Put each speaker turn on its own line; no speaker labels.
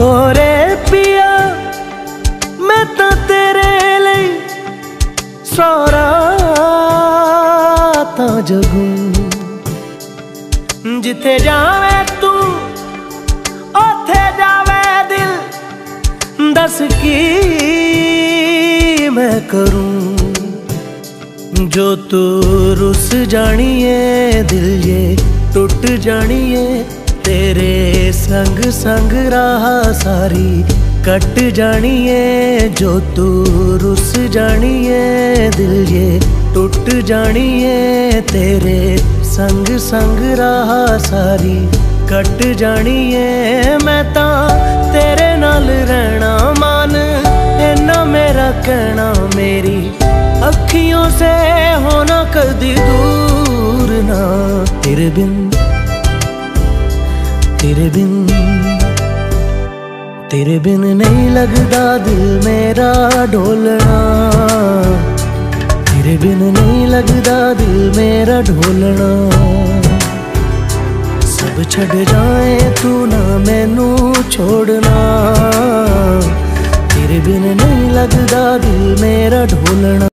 ਓਰੇ ਪਿਆ, ਮੈਂ ਤਾਂ ਤੇਰੇ ਲਈ ਸਾਰਾ ਤਾਂ ਜਗੂ। ਜਿੱਥੇ ਜਾਵੇਂ ਤੂੰ, ਉੱਥੇ ਜਾਵੇ ਦਿਲ, ਦੱਸ ਕੀ ਮੈਂ ਕਰੂੰ। ਜੋ ਤੂੰ ਰੁੱਸ ਜਾਣੀਏ, ਦਿਲ ਇਹ ਟੁੱਟ ਜਾਣੀਏ, ਤੇਰੇ ਸੰਗ ਸੰਗ ਰਾਹ ਸਾਰੀ ਕੱਟ ਜਾਣੀਏ, ਜੋ ਤੂੰ ਰੁੱਸ ਜਾਣੀਏ, ਦਿਲ ਇਹ ਟੁੱਟ ਜਾਣੀਏ, ਤੇਰੇ ਸੰਗ ਸੰਗ ਰਾਹ ਸਾਰੀ ਕੱਟ ਜਾਣੀਏ। ਮੈਂ ਤਾਂ ਤੇਰੇ ਨਾਲ ਰਹਿਣਾ ਮਨ ਇੰਨਾ ਮੇਰਾ ਕਹਿਣਾ ਮੇਰੀ ਅੱਖੀਆਂ ਸੇ ਹੋਣਾ ਕਦੀ ਦੂਰ ਨਾ। ਤੇਰੇ ਬਿਨ ਤੇਰੇ ਬਿਨ ਤੇਰੇ ਬਿਨ ਨਹੀਂ ਲੱਗਦਾ ਦਿਲ ਮੇਰਾ ਢੋਲਣਾ ਤੇਰੇ ਬਿਨ ਨਹੀਂ ਲੱਗਦਾ ਦਿਲ ਮੇਰਾ ਢੋਲਣਾ ਸਭ ਛੱਡ ਜਾਏ ਤੂੰ ਨਾ ਮੈਨੂੰ ਛੋੜਨਾ। ਤੇਰੇ ਬਿਨ ਨਹੀਂ ਲੱਗਦਾ ਦਿਲ ਮੇਰਾ ਢੋਲਣਾ